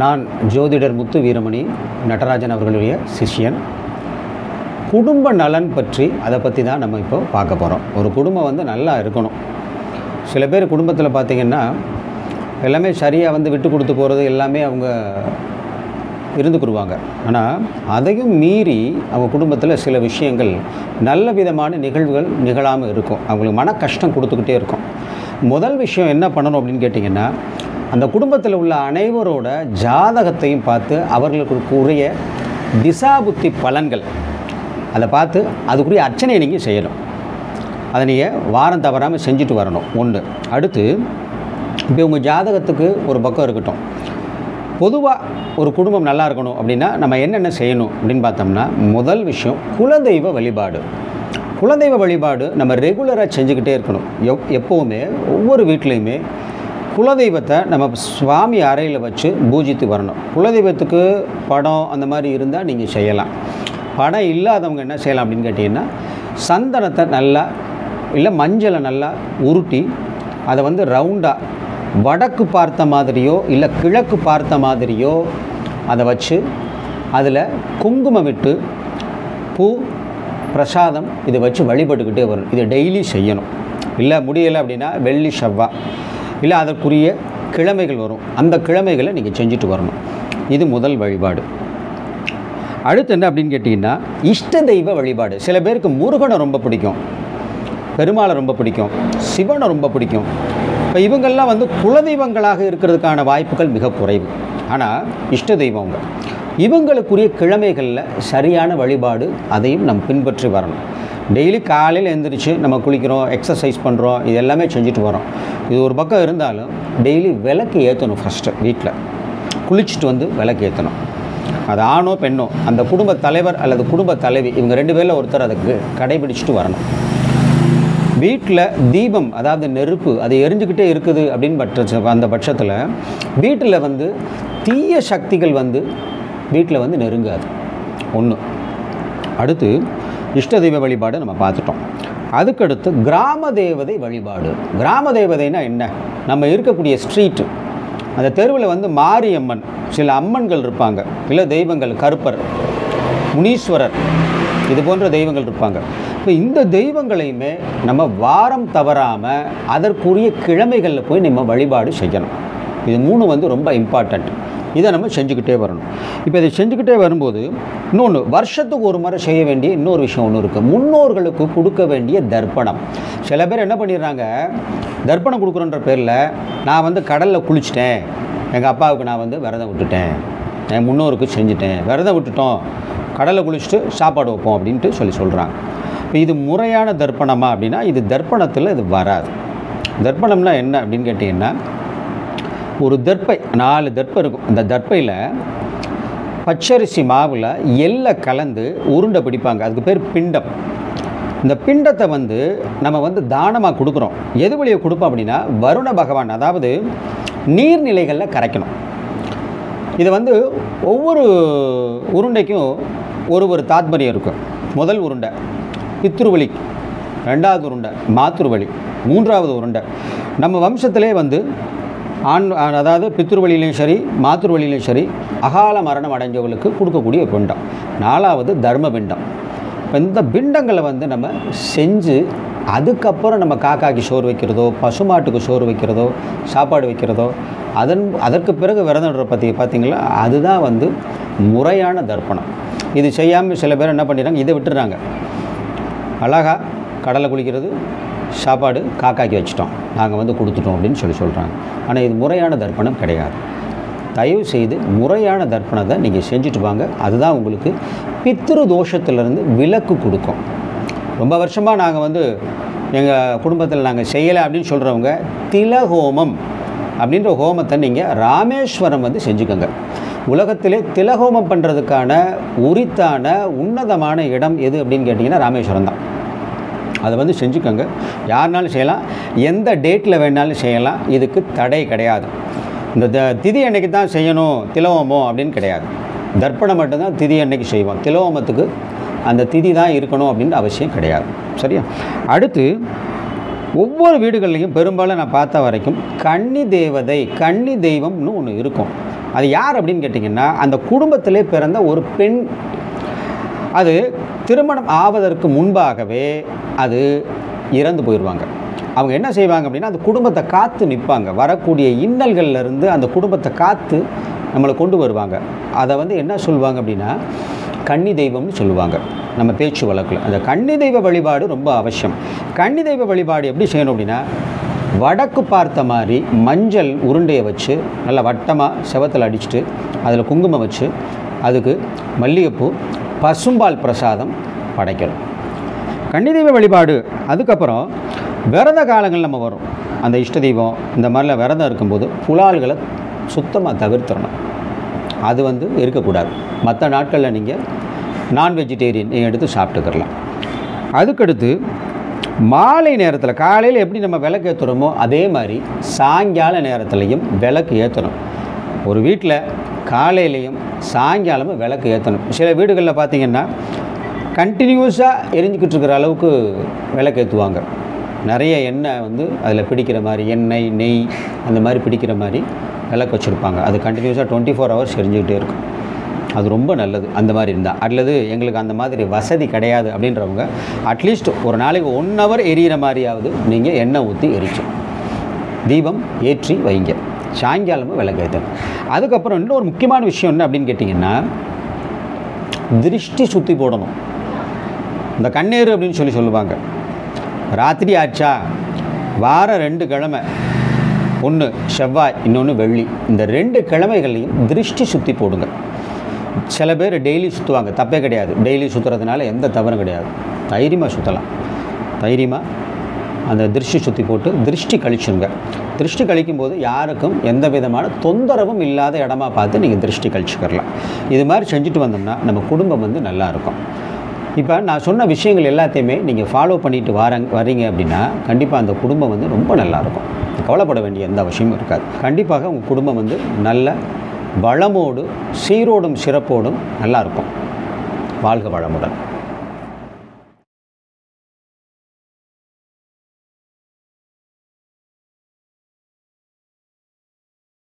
நான் ஜோதிடர் முத்து வீரமணி நடராஜன் அவர்களுடைய சிஷ்யன். குடும்ப நலன் பற்றி அதை பற்றி தான் நம்ம இப்போ பார்க்க போகிறோம் ஒரு குடும்பம் வந்து நல்லா இருக்கணும். சில பேர் குடும்பத்தில் பார்த்திங்கன்னா எல்லாமே சரியாக வந்து விட்டு கொடுத்து போகிறது எல்லாமே அவங்க இருந்துக்கிடுவாங்க ஆனால் அதையும் மீறி அவங்க குடும்பத்தில் சில விஷயங்கள் நல்ல விதமான நிகழ்வுகள் நிகழாமல் இருக்கும். அவங்களுக்கு மன கஷ்டம் கொடுத்துக்கிட்டே இருக்கும். முதல் விஷயம் என்ன பண்ணணும் அப்படின்னு கேட்டிங்கன்னா அந்த குடும்பத்தில் உள்ள அனைவரோட ஜாதகத்தையும் பார்த்து அவர்களுக்கு உரிய திசாபுத்தி பலன்கள் அதை பார்த்து அதுக்குரிய அர்ச்சனையை நீங்கள் செய்யணும். அதை நீங்கள் வாரம் தவறாமல் செஞ்சுட்டு வரணும். ஒன்று அடுத்து இப்போ உங்கள் ஜாதகத்துக்கு ஒரு பக்கம் இருக்கட்டும். பொதுவாக ஒரு குடும்பம் நல்லா இருக்கணும் அப்படின்னா நம்ம என்னென்ன செய்யணும் அப்படின்னு பார்த்தோம்னா முதல் விஷயம் குலதெய்வ வழிபாடு. குலதெய்வ வழிபாடு நம்ம ரெகுலராக செஞ்சுக்கிட்டே இருக்கணும். எப் எப்போவுமே ஒவ்வொரு வீட்லேயுமே குலதெய்வத்தை நம்ம சுவாமி அறையில் வச்சு பூஜித்து வரணும். குலதெய்வத்துக்கு படம் அந்த மாதிரி இருந்தால் நீங்கள் செய்யலாம். படம் இல்லாதவங்க என்ன செய்யலாம் அப்படின்னு கேட்டிங்கன்னா சந்தனத்தை நல்லா இல்லை மஞ்சளை நல்லா உருட்டி அதை வந்து ரவுண்டாக வடக்கு பார்த்த மாதிரியோ இல்லை கிழக்கு பார்த்த மாதிரியோ அதை வச்சு அதில் குங்குமம் விட்டு பூ பிரசாதம் இதை வச்சு வழிபட்டுக்கிட்டே வரும் இதை டெய்லி செய்யணும். இல்லை முடியலை அப்படின்னா வெள்ளி செவ்வாய் இல்லை அதற்குரிய கிழமைகள் வரும். அந்த கிழமைகளை நீங்கள் செஞ்சுட்டு வரணும். இது முதல் வழிபாடு. அடுத்து என்ன அப்படின்னு கேட்டிங்கன்னா இஷ்ட தெய்வ வழிபாடு. சில பேருக்கு முருகனை ரொம்ப பிடிக்கும். பெருமாளை ரொம்ப பிடிக்கும். சிவனை ரொம்ப பிடிக்கும். இப்போ இவங்கெல்லாம் வந்து குலதெய்வங்களாக இருக்கிறதுக்கான வாய்ப்புகள் மிக குறைவு. ஆனால் இஷ்ட தெய்வங்க இவங்களுக்குரிய கிழமைகளில் சரியான வழிபாடு அதையும் நம் பின்பற்றி வரணும். டெய்லி காலையில் எழுந்திரிச்சு நம்ம குளிக்கிறோம் எக்ஸசைஸ் பண்ணுறோம் இது எல்லாமே செஞ்சுட்டு வரோம். இது ஒரு பக்கம் இருந்தாலும் டெய்லி விளக்கு ஏற்றணும் ஃபஸ்ட்டு வீட்டில் குளிச்சுட்டு வந்து விளக்கு ஏற்றணும் அது ஆணோ பெண்ணோ அந்த குடும்ப தலைவர் அல்லது குடும்ப தலைவி இவங்க ரெண்டு பேரில் ஒருத்தர் அதுக்கு கடைபிடிச்சிட்டு வரணும். வீட்டில் தீபம் அதாவது நெருப்பு அது எரிஞ்சுக்கிட்டே இருக்குது அப்படின்னு பட்ச அந்த பட்சத்தில் வீட்டில் வந்து தீய சக்திகள் வந்து வீட்டில் வந்து நெருங்காது. ஒன்று அடுத்து இஷ்ட தெய்வ வழிபாடு நம்ம பார்த்துட்டோம். அதுக்கடுத்து கிராம தேவதை வழிபாடு. கிராம தேவதைனா என்ன? நம்ம இருக்கக்கூடிய ஸ்ட்ரீட்டு. அந்த தெருவில் வந்து மாரியம்மன் சில அம்மன்கள் இருப்பாங்க. இல்லை தெய்வங்கள் கருப்பர் முனீஸ்வரர் இது போன்ற தெய்வங்கள் இருப்பாங்க. இப்போ இந்த தெய்வங்களையுமே நம்ம வாரம் தவறாமல் அதற்குரிய கிழமைகளில் போய் நம்ம வழிபாடு செய்யணும். இது மூணு வந்து ரொம்ப இம்பார்ட்டண்ட் இதை நம்ம செஞ்சுக்கிட்டே வரணும். இப்போ இதை செஞ்சுக்கிட்டே வரும்போது இன்னொன்று வருஷத்துக்கு ஒரு முறை செய்ய வேண்டிய இன்னொரு விஷயம் ஒன்று இருக்குது முன்னோர்களுக்கு கொடுக்க வேண்டிய தர்ப்பணம். சில பேர் என்ன பண்ணிடுறாங்க தர்ப்பணம் கொடுக்குறன்ற பேரில் நான் வந்து கடலில் குளிச்சிட்டேன். எங்கள் அப்பாவுக்கு நான் வந்து விரதம் விட்டுட்டேன். என் முன்னோருக்கு செஞ்சுட்டேன். விரதம் விட்டுட்டோம். கடலை குளிச்சுட்டு சாப்பாடு வைப்போம் அப்படின்ட்டு சொல்லி சொல்கிறாங்க இப்போ இது முறையான தர்ப்பணமா அப்படின்னா இது தர்ப்பணத்தில் இது வராது. தர்ப்பணம்னா என்ன அப்படின்னு கேட்டிங்கன்னா ஒரு தர்ப்பை நாலு தர்ப்பம் இருக்கும். அந்த தர்ப்பையில் பச்சரிசி மாவில் எள்ளை கலந்து உருண்டை பிடிப்பாங்க. அதுக்கு பேர் பிண்டம். இந்த பிண்டத்தை வந்து நம்ம வந்து தானமாக கொடுக்குறோம். எது வழியை கொடுப்போம் அப்படின்னா வருண பகவான் அதாவது நீர்நிலைகளில் கரைக்கணும். இது வந்து ஒவ்வொரு உருண்டைக்கும் ஒரு ஒரு தாத்பரியம் இருக்கும் முதல் உருண்டை பித்ருவலி. ரெண்டாவது உருண்டை மாத்துருவலி மூன்றாவது உருண்டை. நம்ம வம்சத்திலே வந்து ஆண் அதாவது பித்ருவழியிலையும் சரி மாத்திரு வழியிலையும் சரி அகால மரணம் அடைஞ்சவங்களுக்கு கொடுக்கக்கூடிய பிண்டம். நாலாவது தர்ம பிண்டம். இப்போ இந்த பிண்டங்களை வந்து நம்ம செஞ்சு அதுக்கப்புறம் நம்ம காக்காக்கு சோறு வைக்கிறதோ பசுமாட்டுக்கு சோறு வைக்கிறதோ சாப்பாடு வைக்கிறதோ அதன் அதற்கு பிறகு விரதன்ற பற்றி பார்த்திங்களா அதுதான் வந்து முறையான தர்ப்பணம். இது செய்யாமல் சில பேர் என்ன பண்ணிடுறாங்க இதை விட்டுறாங்க அழகா கடலை குளிக்கிறது சாப்பாடு காக்காக்கி வச்சிட்டோம். நாங்கள் வந்து கொடுத்துட்டோம் அப்படின்னு சொல்லி சொல்கிறாங்க ஆனால் இது முறையான தர்ப்பணம் கிடையாது. தயவு செய்து முறையான தர்ப்பணத்தை நீங்கள் செஞ்சுட்டு வாங்க. அதுதான் உங்களுக்கு பித்திரு தோஷத்திலிருந்து விலக்கு கொடுக்கும். ரொம்ப வருஷமாக நாங்கள் வந்து எங்கள் குடும்பத்தில் நாங்கள் செய்யலை அப்படின்னு சொல்கிறவங்க திலஹோமம் அப்படின்ற ஹோமத்தை நீங்கள் ராமேஸ்வரம் வந்து செஞ்சுக்கோங்க. உலகத்திலே திலஹோமம் பண்ணுறதுக்கான உரித்தான உன்னதமான இடம் எது அப்படின்னு கேட்டிங்கன்னா ராமேஸ்வரம் தான். அதை வந்து செஞ்சுக்கோங்க. யாருனாலும் செய்யலாம். எந்த டேட்டில் வேணாலும் செய்யலாம். இதுக்கு தடை கிடையாது. இந்த த திதி அன்னைக்கு தான் செய்யணும் திலோமம் அப்படின்னு கிடையாது. தர்ப்பணம் மட்டும்தான் திதி அன்னைக்கு செய்வோம். திலோமத்துக்கு அந்த திதி தான் இருக்கணும் அப்படின்னு அவசியம் கிடையாது. சரியா? அடுத்து ஒவ்வொரு வீடுகள்லையும் பெரும்பாலும் நான் பார்த்த வரைக்கும் கன்னி தேவதை கன்னி தெய்வம்னு ஒன்று இருக்கும். அது யார் அப்படின்னு கேட்டிங்கன்னா அந்த குடும்பத்திலே பிறந்த ஒரு பெண் அது திருமணம் ஆவதற்கு முன்பாகவே அது இறந்து போயிடுவாங்க. அவங்க என்ன செய்வாங்க அப்படின்னா அந்த குடும்பத்தை காத்து நிற்பாங்க வரக்கூடிய இன்னல்கள்லேருந்து அந்த குடும்பத்தை காத்து நம்மளை கொண்டு வருவாங்க. அதை வந்து என்ன சொல்லுவாங்க அப்படின்னா கன்னி தெய்வம்னு சொல்லுவாங்க. நம்ம பேச்சு வழக்கில். அந்த கன்னி தெய்வ வழிபாடு ரொம்ப அவசியம். கன்னி தெய்வ வழிபாடு எப்படி செய்யணும் அப்படின்னா வடக்கு பார்த்த மாதிரி மஞ்சள் உருண்டையை வச்சு நல்லா வட்டமாக செவத்தில் அடிச்சுட்டு அதில் குங்குமம் வச்சு அதுக்கு மல்லிகைப்பூ பசும்பால் பிரசாதம் படைக்கணும். கன்னிதெய்வ வழிபாடு அதுக்கப்புறம் விரத காலங்கள் நம்ம வரும். அந்த இஷ்ட தெய்வம் இந்த மாதிரிலாம் விரதம் இருக்கும்போது புலால்களை சுத்தமாக தவிர்த்திடணும் அது வந்து இருக்கக்கூடாது. மற்ற நாட்களில் நீங்கள் நான் வெஜிடேரியன் நீங்கள் எடுத்து சாப்பிட்டுக்கிறலாம் அதுக்கடுத்து மாலை நேரத்தில் காலையில் எப்படி நம்ம விளக்கு ஏற்றுறோமோ அதே மாதிரி சாயங்கால நேரத்துலையும் விளக்கு ஏற்றணும் ஒரு வீட்டில் காலையிலையும் சாயங்காலமும் விளக்கு ஏற்றணும். சில வீடுகளில் பார்த்தீங்கன்னா கண்டினியூஸாக எரிஞ்சுக்கிட்டு இருக்கிற அளவுக்கு விளக்கு ஏற்றுவாங்க. நிறைய எண்ணெய் வந்து அதில் பிடிக்கிற மாதிரி எண்ணெய் நெய் அந்த மாதிரி பிடிக்கிற மாதிரி விளக்கு வச்சுருப்பாங்க. அது கண்டினியூஸாக டுவெண்ட்டி ஃபோர் ஹவர்ஸ் எரிஞ்சுக்கிட்டே இருக்கும். அது ரொம்ப நல்லது. அந்த மாதிரி இருந்தால் அல்லது எங்களுக்கு அந்த மாதிரி வசதி கிடையாது அப்படின்றவங்க அட்லீஸ்ட் ஒரு நாளைக்கு ஒன் ஹவர் எரியிற மாதிரியாவது நீங்கள் எண்ணெய் ஊற்றி எரிச்சோம் தீபம் ஏற்றி வைங்க. சாயங்காலமும் விளக்கேற்றணும் அதுக்கப்புறம் இன்னொரு முக்கியமான விஷயம் என்ன அப்படின்னு கேட்டிங்கன்னா திருஷ்டி சுற்றி போடணும். இந்த கண்ணீர் அப்படின்னு சொல்லி சொல்லுவாங்க. ராத்திரி ஆச்சா? வாரம் ரெண்டு கிழமை. ஒன்று செவ்வாய் இன்னொன்று வெள்ளி. இந்த ரெண்டு கிழமைகள்லையும் திருஷ்டி சுற்றி போடுங்க. சில பேர் டெய்லி சுற்றுவாங்க தப்பே கிடையாது. டெய்லி சுற்றுறதுனால எந்த தவறும் கிடையாது. தைரியமாக சுற்றலாம் தைரியமாக அந்த திருஷ்டி சுற்றி போட்டு திருஷ்டி கழிச்சுங்க. திருஷ்டி கழிக்கும் போது யாருக்கும் எந்த விதமான தொந்தரவும் இல்லாத இடமா பார்த்து நீங்கள் திருஷ்டி கழிச்சுக்கிறலாம். இது மாதிரி செஞ்சுட்டு வந்தோம்னா நம்ம குடும்பம் வந்து நல்லாயிருக்கும் இப்போ நான் சொன்ன விஷயங்கள் எல்லாத்தையுமே நீங்கள் ஃபாலோ பண்ணிட்டு வரங்க வரீங்க அப்படின்னா கண்டிப்பாக அந்த குடும்பம் வந்து ரொம்ப நல்லாயிருக்கும் கவலைப்பட வேண்டிய எந்த அவசியமும் இருக்காது. கண்டிப்பாக உங்கள் குடும்பம் வந்து நல்ல வளமோடு சீரோடும் சிறப்போடும் நல்லா இருக்கும். வாழ்க வளமுடன்.